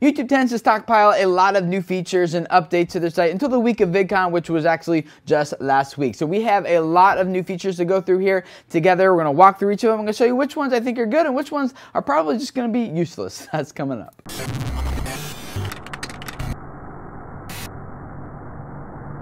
YouTube tends to stockpile a lot of new features and updates to their site until the week of VidCon, which was actually just last week. So we have a lot of new features to go through here together. We're gonna walk through each of them. I'm gonna show you which ones I think are good and which ones are probably just gonna be useless. That's coming up.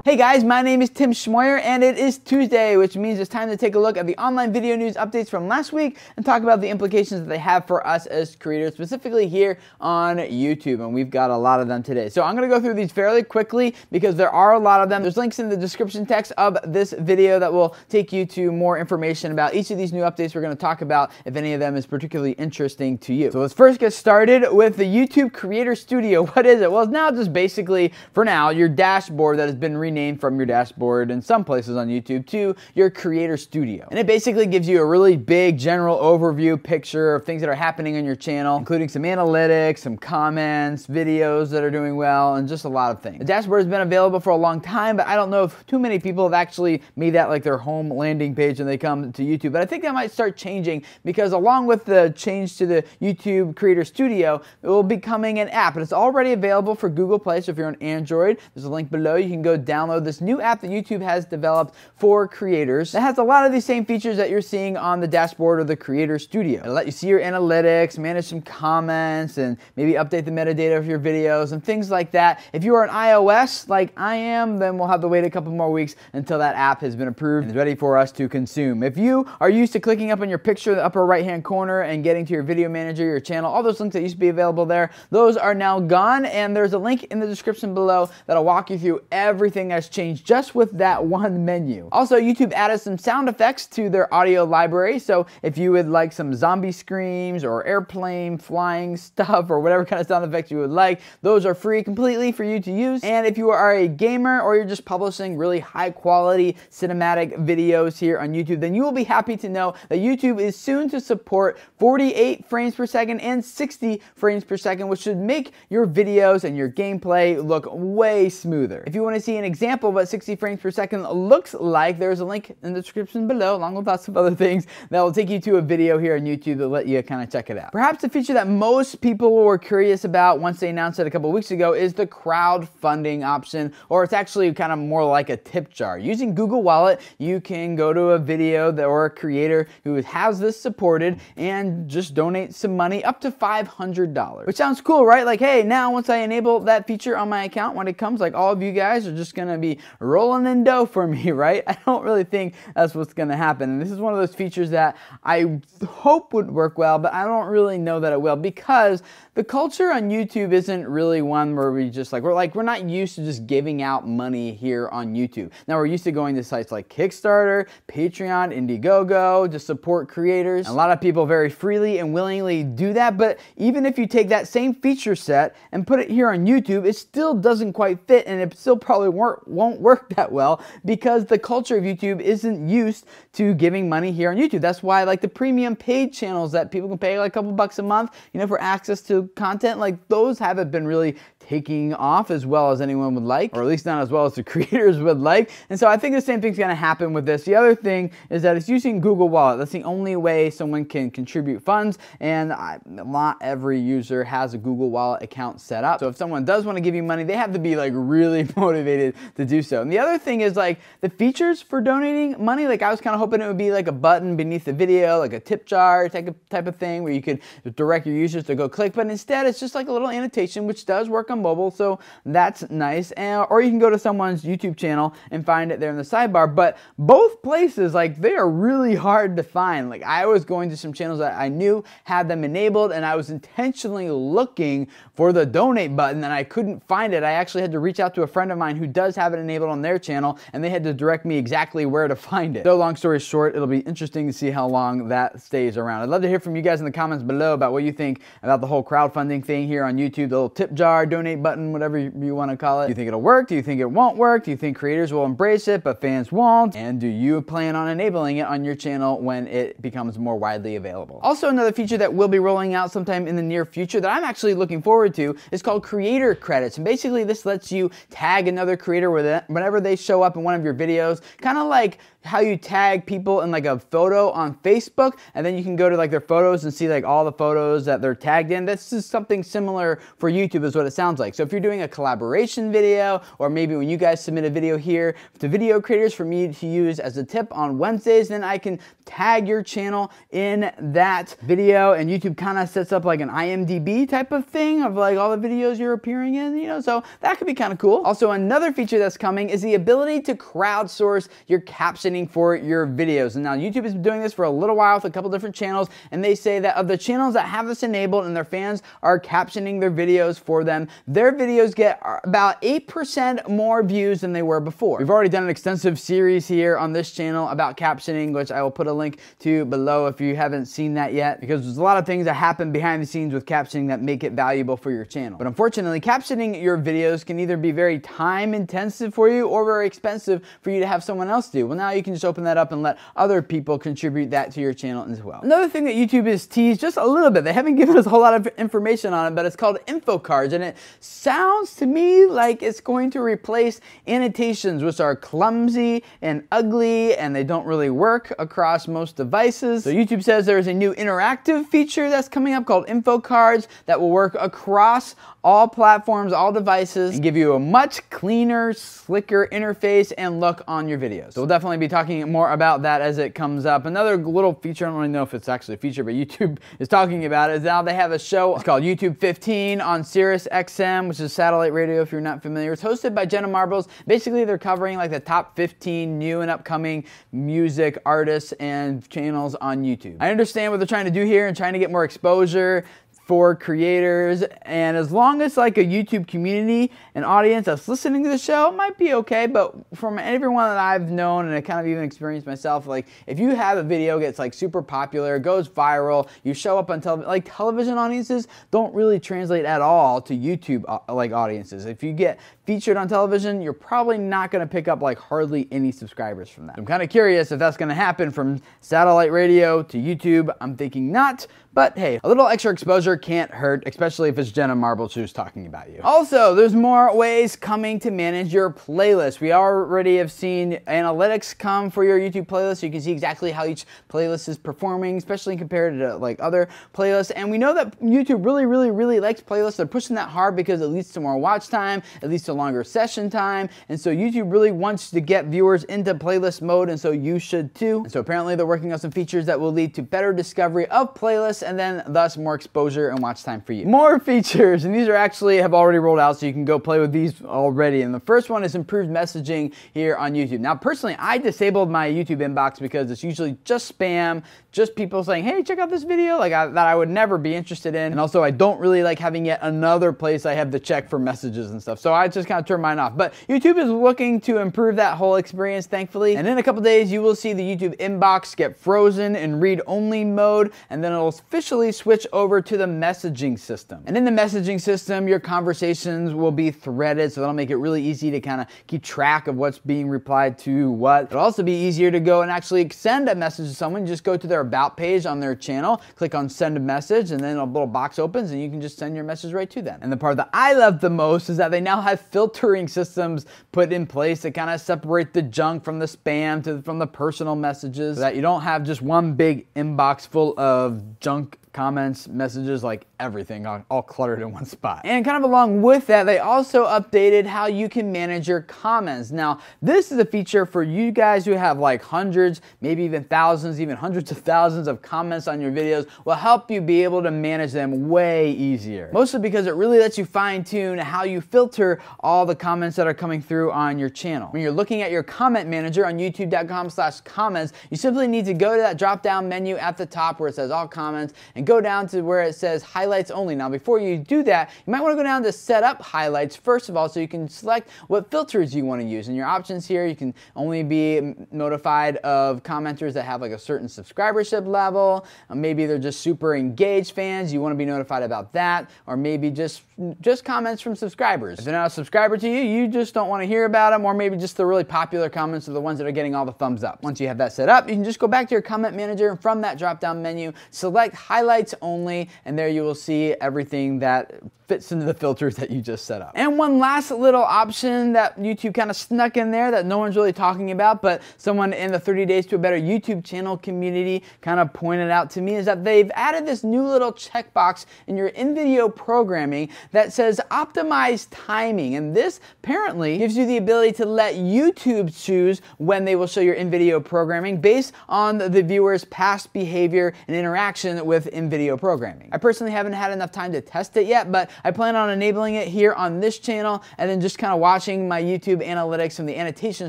Hey guys, my name is Tim Schmoyer and it is Tuesday, which means it's time to take a look at the online video news updates from last week and talk about the implications that they have for us as creators, specifically here on YouTube. And we've got a lot of them today. So I'm gonna go through these fairly quickly because there are a lot of them. There's links in the description text of this video that will take you to more information about each of these new updates we're gonna talk about if any of them is particularly interesting to you. So let's first get started with the YouTube Creator Studio. What is it? Well, it's now just basically, for now, your dashboard that has been renamed renamed from your dashboard in some places on YouTube to your Creator Studio. And it basically gives you a really big general overview picture of things that are happening on your channel, including some analytics, some comments, videos that are doing well, and just a lot of things. The dashboard has been available for a long time, but I don't know if too many people have actually made that like their home landing page when they come to YouTube. But I think that might start changing because along with the change to the YouTube Creator Studio, it will be coming an app. And it's already available for Google Play, so if you're on Android, there's a link below. You can go down download this new app that YouTube has developed for creators. It has a lot of these same features that you're seeing on the dashboard of the Creator Studio. It'll let you see your analytics, manage some comments, and maybe update the metadata of your videos and things like that. If you are an iOS like I am, then we'll have to wait a couple more weeks until that app has been approved and is ready for us to consume. If you are used to clicking up on your picture in the upper right hand corner and getting to your video manager, your channel, all those links that used to be available there, those are now gone and there's a link in the description below that'll walk you through everything has changed just with that one menu. Also, YouTube added some sound effects to their audio library, so if you would like some zombie screams or airplane flying stuff or whatever kind of sound effects you would like, those are free completely for you to use. And if you are a gamer or you're just publishing really high quality cinematic videos here on YouTube, then you will be happy to know that YouTube is soon to support 48 frames per second and 60 frames per second, which should make your videos and your gameplay look way smoother. If you want to see an example example of what 60 frames per second looks like, there's a link in the description below, along with lots of other things that will take you to a video here on YouTube to let you kind of check it out. Perhaps the feature that most people were curious about once they announced it a couple weeks ago is the crowdfunding option, or it's actually kind of more like a tip jar. Using Google Wallet, you can go to a video that, or a creator who has this supported and just donate some money up to $500, which sounds cool, right? Like, hey, now once I enable that feature on my account, when it comes, like all of you guys are just gonna to be rolling in dough for me, right? I don't really think that's what's going to happen. And this is one of those features that I hope would work well, but I don't really know that it will because the culture on YouTube isn't really one where we just like, we're like, we're not used to just giving out money here on YouTube. Now we're used to going to sites like Kickstarter, Patreon, Indiegogo to support creators. And a lot of people very freely and willingly do that, but even if you take that same feature set and put it here on YouTube, it still doesn't quite fit and it still probably won't won't work that well because the culture of YouTube isn't used to giving money here on YouTube. That's why like the premium paid channels that people can pay like a couple bucks a month, you know, for access to content, like those haven't been really taking off as well as anyone would like, or at least not as well as the creators would like. And so I think the same thing's gonna happen with this. The other thing is that it's using Google Wallet. That's the only way someone can contribute funds, and I, not every user has a Google Wallet account set up. So if someone does wanna give you money, they have to be like really motivated to do so. And the other thing is like the features for donating money, like I was kind of hoping it would be like a button beneath the video, like a tip jar type of, type of thing where you could direct your users to go click, but instead it's just like a little annotation, which does work on on mobile, so that's nice. And, or you can go to someone's YouTube channel and find it there in the sidebar. But both places, like they are really hard to find. Like I was going to some channels that I knew had them enabled, and I was intentionally looking for the donate button, and I couldn't find it. I actually had to reach out to a friend of mine who does have it enabled on their channel, and they had to direct me exactly where to find it. So long story short, it'll be interesting to see how long that stays around. I'd love to hear from you guys in the comments below about what you think about the whole crowdfunding thing here on YouTube, the little tip jar donation donate button, whatever you, want to call it. Do you think it'll work? Do you think it won't work? Do you think creators will embrace it, but fans won't? And do you plan on enabling it on your channel when it becomes more widely available? Also, another feature that will be rolling out sometime in the near future that I'm actually looking forward to is called creator credits. And basically, this lets you tag another creator whenever they show up in one of your videos, kind of like how you tag people in like a photo on Facebook and then you can go to like their photos and see like all the photos that they're tagged in. This is something similar for YouTube is what it sounds like. So if you're doing a collaboration video or maybe when you guys submit a video here to video creators for me to use as a tip on Wednesdays, then I can tag your channel in that video and YouTube kind of sets up like an IMDb type of thing of like all the videos you're appearing in, you know, so that could be kind of cool. Also another feature that's coming is the ability to crowdsource your captioning for your videos. And now YouTube has been doing this for a little while with a couple different channels, and they say that of the channels that have this enabled and their fans are captioning their videos for them, their videos get uh, about 8% more views than they were before. We've already done an extensive series here on this channel about captioning, which I will put a link to below if you haven't seen that yet, because there's a lot of things that happen behind the scenes with captioning that make it valuable for your channel. But unfortunately, captioning your videos can either be very time intensive for you or very expensive for you to have someone else do. Well, now you can just open that up and let other people contribute that to your channel as well. Another thing that YouTube has teased just a little bit, they haven't given us a whole lot of information on it, but it's called info cards, and it sounds to me like it's going to replace annotations, which are clumsy and ugly, and they don't really work across most devices. So YouTube says there's a new interactive feature that's coming up called info cards that will work across all platforms, all devices, and give you a much cleaner, slicker interface and look on your videos. So we'll definitely be talking more about that as it comes up. Another little feature, I don't really know if it's actually a feature, but YouTube is talking about it, is now they have a show, it's called YouTube 15 on Sirius XM, which is satellite radio if you're not familiar. It's hosted by Jenna Marbles. Basically, they're covering like the top 15 new and upcoming music artists and channels on YouTube. I understand what they're trying to do here and trying to get more exposure for creators. And as long as like a YouTube community and audience that's listening to the show might be okay. But from everyone that I've known and I kind of even experienced myself like if you have a video gets like super popular goes viral you show up on television like television audiences don't really translate at all to YouTube uh, like audiences. If you get featured on television you're probably not going to pick up like hardly any subscribers from that. I'm kind of curious if that's going to happen from satellite radio to YouTube. I'm thinking not but hey, a little extra exposure can't hurt, especially if it's Jenna Marbles who's talking about you. Also, there's more ways coming to manage your playlist. We already have seen analytics come for your YouTube playlist, so you can see exactly how each playlist is performing, especially compared to like other playlists. And we know that YouTube really, really, really likes playlists. They're pushing that hard because it leads to more watch time, it leads to longer session time, and so YouTube really wants to get viewers into playlist mode, and so you should too. And so apparently they're working on some features that will lead to better discovery of playlists and then thus more exposure and watch time for you. More features, and these are actually have already rolled out, so you can go play with these already. And the first one is improved messaging here on YouTube. Now, personally, I disabled my YouTube inbox because it's usually just spam, just people saying, hey, check out this video, like I, that I would never be interested in. And also, I don't really like having yet another place I have to check for messages and stuff. So I just kind of turn mine off. But YouTube is looking to improve that whole experience, thankfully. And in a couple days, you will see the YouTube inbox get frozen in read-only mode, and then it'll officially switch over to the messaging system. And in the messaging system, your conversations will be threaded, so that'll make it really easy to kind of keep track of what's being replied to what. It'll also be easier to go and actually send a message to someone. Just go to their about page on their channel, click on send a message, and then a little box opens and you can just send your message right to them. And the part that I love the most is that they now have filtering systems put in place to kind of separate the junk from the spam to from the personal messages so that you don't have just one big inbox full of junk comments, messages, like everything all, all, cluttered in one spot. And kind of along with that, they also updated how you can manage your comments. Now, this is a feature for you guys who have like hundreds, maybe even thousands, even hundreds of thousands of comments on your videos will help you be able to manage them way easier. Mostly because it really lets you fine tune how you filter all the comments that are coming through on your channel. When you're looking at your comment manager on youtube.com slash comments, you simply need to go to that drop down menu at the top where it says all comments and go down to where it says highlights only. Now, before you do that, you might want to go down to set up highlights first of all, so you can select what filters you want to use. In your options here, you can only be notified of commenters that have like a certain subscribership level. Uh, maybe they're just super engaged fans. You want to be notified about that, or maybe just just comments from subscribers. If they're not a subscriber to you, you just don't want to hear about them, or maybe just the really popular comments are the ones that are getting all the thumbs up. Once you have that set up, you can just go back to your comment manager and from that drop down menu, select highlights only, and there you will see everything that fits into the filters that you just set up. And one last little option that YouTube kind of snuck in there that no one's really talking about, but someone in the 30 Days to a Better YouTube channel community kind of pointed out to me is that they've added this new little checkbox in your in-video programming that says optimize timing. And this apparently gives you the ability to let YouTube choose when they will show your in-video programming based on the viewer's past behavior and interaction with in-video programming. I personally haven't had enough time to test it yet, but I plan on enabling it here on this channel and then just kind of watching my YouTube analytics from the annotation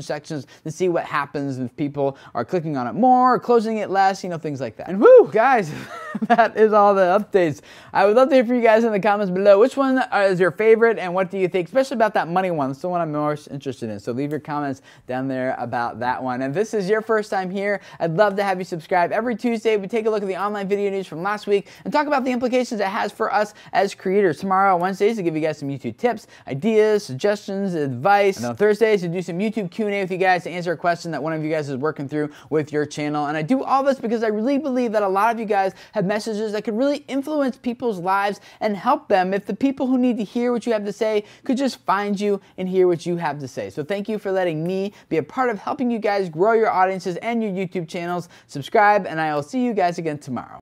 sections to see what happens if people are clicking on it more or closing it less, you know, things like that. And whoo, guys, that is all the updates. I would love to hear from you guys in the comments below. Which one uh, is your favorite and what do you think, especially about that money one? It's the one I'm most interested in. So leave your comments down there about that one. And if this is your first time here, I'd love to have you subscribe. Every Tuesday, we take a look at the online video news from last week and talk about the implications it has for us as creators. Tomorrow Wednesdays to give you guys some YouTube tips, ideas, suggestions, advice. And on Thursdays to do some YouTube Q&A with you guys to answer a question that one of you guys is working through with your channel. And I do all this because I really believe that a lot of you guys have messages that could really influence people's lives and help them if the people who need to hear what you have to say could just find you and hear what you have to say. So thank you for letting me be a part of helping you guys grow your audiences and your YouTube channels. Subscribe and I will see you guys again tomorrow.